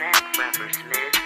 back, Rapper Smith.